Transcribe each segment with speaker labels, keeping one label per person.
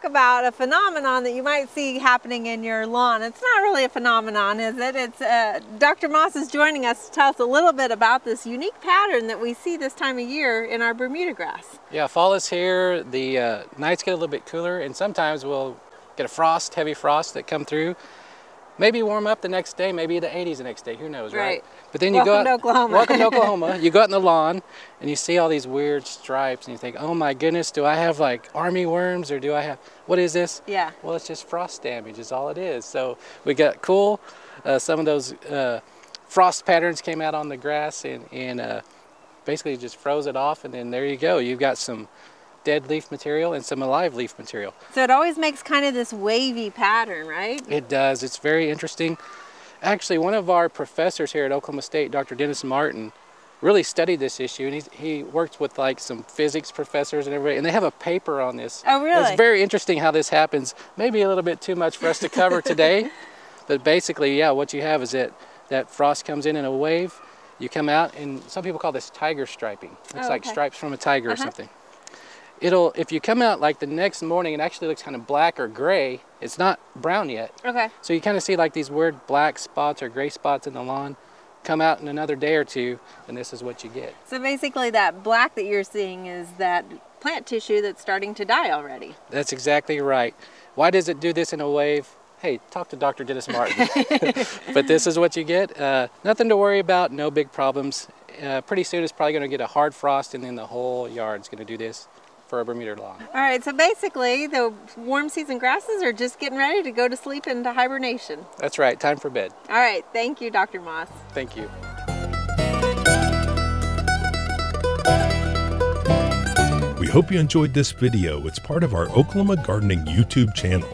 Speaker 1: talk about a phenomenon that you might see happening in your lawn. It's not really a phenomenon, is it? It's uh, Dr. Moss is joining us to tell us a little bit about this unique pattern that we see this time of year in our Bermuda grass.
Speaker 2: Yeah, fall is here. The uh, nights get a little bit cooler, and sometimes we'll get a frost, heavy frost that come through. Maybe warm up the next day, maybe the 80s the next day, who knows, right? right?
Speaker 1: But then you welcome go out, to Oklahoma.
Speaker 2: welcome to Oklahoma. You go out in the lawn and you see all these weird stripes and you think, oh my goodness, do I have like army worms or do I have, what is this?
Speaker 1: Yeah.
Speaker 2: Well, it's just frost damage is all it is. So we got cool. Uh, some of those uh, frost patterns came out on the grass and, and uh, basically just froze it off and then there you go. You've got some dead leaf material and some alive leaf material.
Speaker 1: So it always makes kind of this wavy pattern, right?
Speaker 2: It does. It's very interesting. Actually, one of our professors here at Oklahoma State, Dr. Dennis Martin, really studied this issue and he worked with like some physics professors and everybody and they have a paper on this.
Speaker 1: Oh really?
Speaker 2: it's very interesting how this happens. Maybe a little bit too much for us to cover today, but basically yeah what you have is that that frost comes in in a wave, you come out and some people call this tiger striping. It's oh, like stripes from a tiger uh -huh. or uh-huh. something it'll if you come out like the next morning it actually looks kind of black or gray it's not brown yet
Speaker 1: okay
Speaker 2: so you kind of see like these weird black spots or gray spots in the lawn come out in another day or two and this is what you get
Speaker 1: so basically that black that you're seeing is that plant tissue that's starting to die already
Speaker 2: that's exactly right why does it do this in a wave hey, talk to Dr. Dennis Martin. but this is what you get. Uh, nothing to worry about, no big problems. Uh, pretty soon it's probably going to get a hard frost and then the whole yard's going to do this for a Bermuda lawn.
Speaker 1: All right, so basically the warm season grasses are just getting ready to go to sleep into hibernation.
Speaker 2: That's right, time for bed.
Speaker 1: All right, thank you, Dr. Moss.
Speaker 2: Thank you.
Speaker 3: We hope you enjoyed this video. It's part of our Oklahoma Gardening YouTube channel.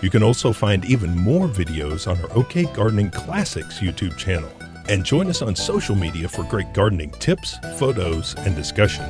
Speaker 3: You can also find even more videos on our OK Gardening Classics YouTube channel. And join us on social media for great gardening tips, photos, and discussion.